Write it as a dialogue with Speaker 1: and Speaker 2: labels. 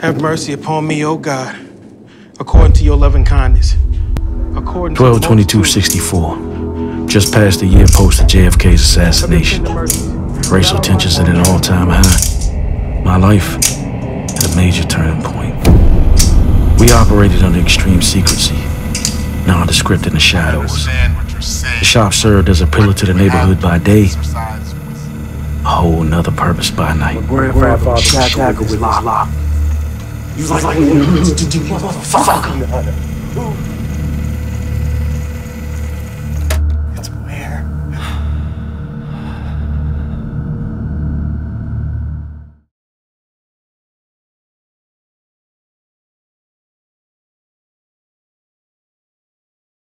Speaker 1: Have mercy upon me, O God, according to your loving kindness. According
Speaker 2: 12 22 64. Just past the year post of JFK's assassination. Racial tensions at an all time high. My life at a major turning point. We operated under extreme secrecy, nondescript in the shadows. The shop served as a pillar to the neighborhood by day, a whole nother purpose by night.
Speaker 3: Grandfather tackle with lock. You like, like, motherfucker.